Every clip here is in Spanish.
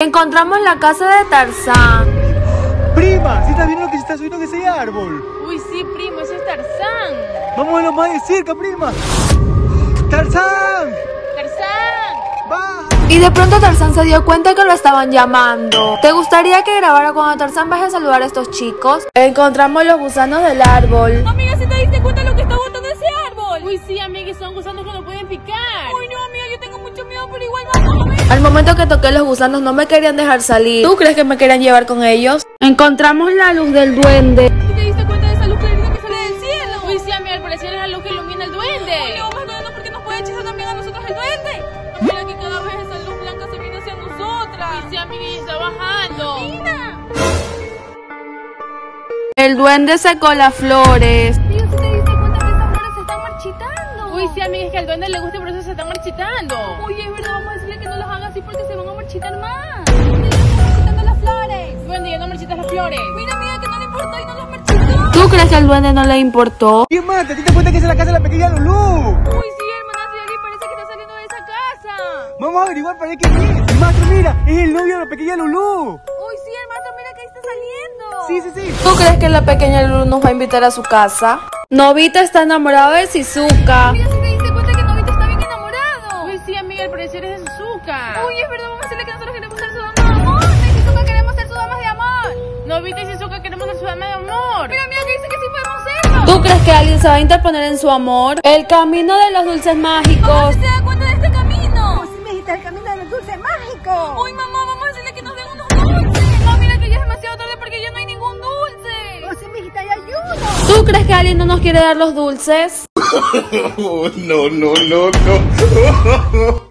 Encontramos la casa de Tarzán. Prima, si estás viendo lo que se está subiendo en ese árbol. Uy, sí, primo, ese es Tarzán. Vamos a verlo más de cerca, prima. ¡Tarzán! ¡Tarzán! ¡Va! Y de pronto Tarzán se dio cuenta que lo estaban llamando. ¿Te gustaría que grabara cuando Tarzán vaya a saludar a estos chicos? Encontramos los gusanos del árbol. Amiga, ¿si te diste cuenta de lo que está botando ese árbol? Uy, sí, amiga, son gusanos que no pueden picar. Uy, no, amiga, yo tengo mucho miedo, pero igual vamos a ver. Al momento que toqué los gusanos no me querían dejar salir. ¿Tú crees que me querían llevar con ellos? Encontramos la luz del duende. ¿Sí te diste cuenta de esa luz clarita que sale del cielo? Uy, sí, amiga, al parecer es la luz que ilumina el duende. Uy, vamos a vernos porque nos puede hechizar también a nosotros el duende. Mira que cada vez esa luz blanca se viene hacia nosotras. Uy, sí, amiga, y está bajando. Mira. El duende secó las flores. Uy, sí, amiga, es que al duende le gusta y por eso se están marchitando. Uy, es verdad, vamos a decirle que no las haga así porque se van a marchitar más. Duende, ya están marchitando las flores. Duende, ya no marchitas las flores. Mira, amiga, que no le importó y no las marchitó. ¿Tú crees que al duende no le importó? ¿Qué más? ¿Te diste cuenta que es la casa de la pequeña Lulú? Uy, sí, hermana, sí, alguien parece que está saliendo de esa casa. Vamos a averiguar para ver quién es. Maestro, mira, es el novio de la pequeña Lulú. Uy, sí, hermano, mira que ahí está saliendo. Sí, sí, sí. ¿Tú crees que la pequeña Lulu nos va a invitar a su casa? Novita está enamorado de Shizuka. Amiga, ¿sí te diste cuenta que Novita está bien enamorado? Uy, sí, amiga, al parecer es de Suzuka. Uy, es verdad, vamos a decirle que nosotros queremos ser su dama de amor. Y Shizuka queremos ser su damas de amor. Novita y Shizuka queremos ser su dama de amor. Mira, amiga, que dice que sí podemos serlo. ¿Tú crees que alguien se va a interponer en su amor? El camino de los dulces mágicos. ¿Se da cuenta de este camino? Sí, mijita, el camino del dulce mágico. Uy, mamá, vamos a crees que alguien no nos quiere dar los dulces? Oh, no, no, no, no.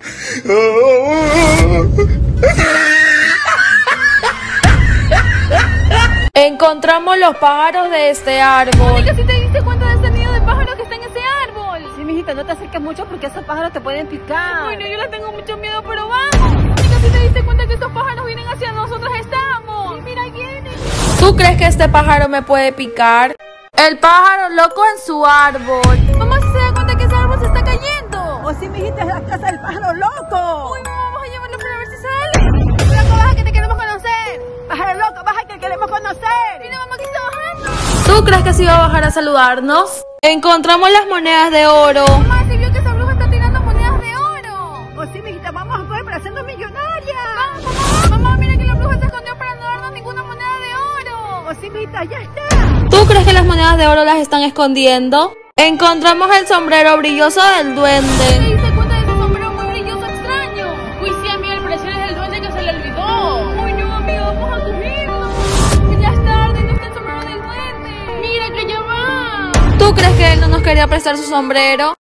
Encontramos los pájaros de este árbol. ¿sí te diste cuenta de ese nido de pájaros que está en ese árbol? Sí, mijita, no te acerques mucho porque esos pájaros te pueden picar. Bueno, yo le tengo mucho miedo, pero vamos. Amiga, ¿sí te diste cuenta que estos pájaros vienen hacia nosotros? Estamos. Sí, mira, ahí vienen. ¿Tú crees que este pájaro me puede picar? El pájaro loco en su árbol. Mamá, ¿sí se da cuenta que ese árbol se está cayendo? Oh, sí, mijita, es la casa del pájaro loco. Uy, mamá, vamos a llamarlo para ver si sale. Blanco, baja que te queremos conocer. Pájaro loco, baja que queremos conocer. Mira, mamá, que está bajando. ¿Tú crees que se iba a bajar a saludarnos? Encontramos las monedas de oro. Que las monedas de oro las están escondiendo? Encontramos el sombrero brilloso del ¿Te duende. diste cuenta de ese sombrero muy brilloso extraño? Uy, sí, amiga, al parecer es el duende que se le olvidó. Uy, no, amiga, vamos a cogerlo. Ya es tarde, no está el sombrero del duende. Mira que ya va. ¿Tú crees que él no nos quería prestar su sombrero?